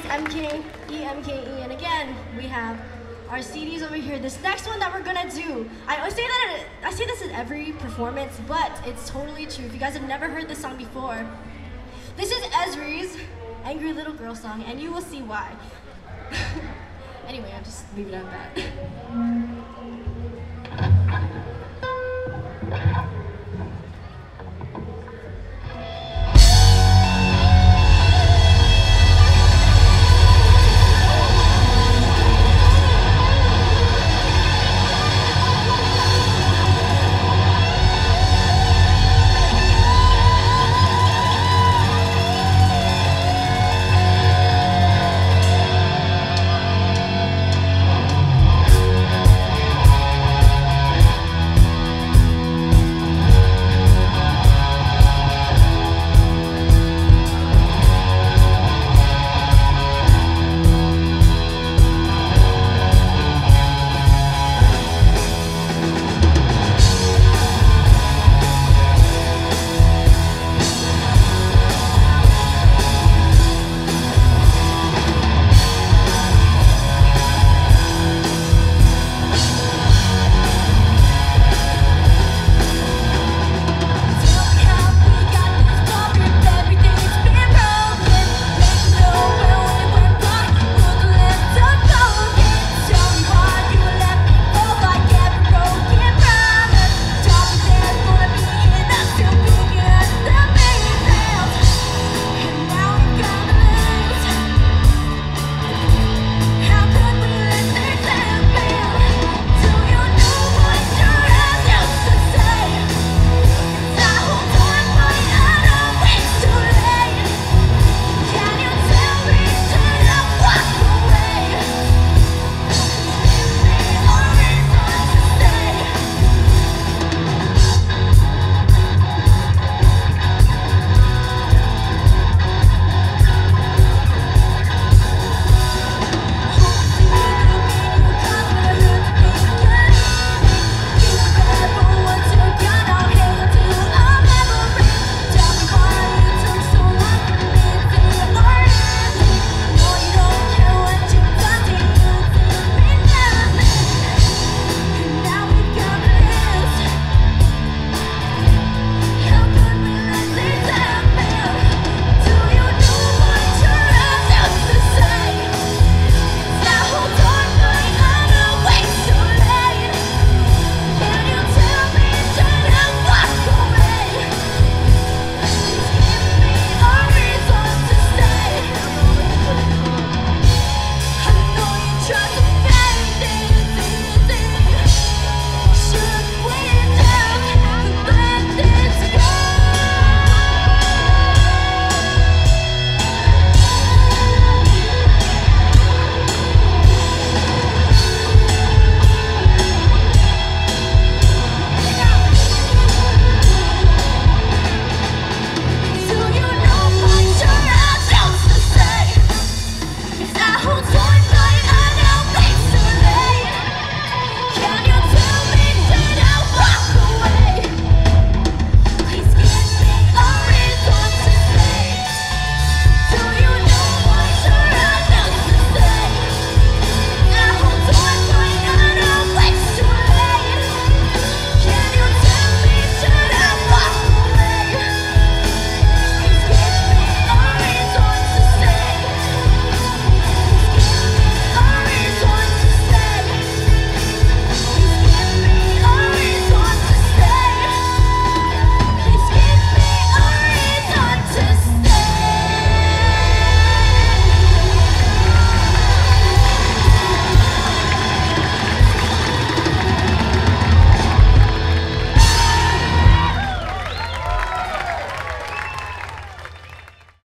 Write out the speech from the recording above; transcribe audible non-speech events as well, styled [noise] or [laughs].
MK, EMKE, and again, we have our CDs over here. This next one that we're gonna do, I always say that I say this in every performance, but it's totally true. If you guys have never heard this song before, this is Esri's Angry Little Girl song, and you will see why. [laughs] anyway, I'll just leave it at that. [laughs]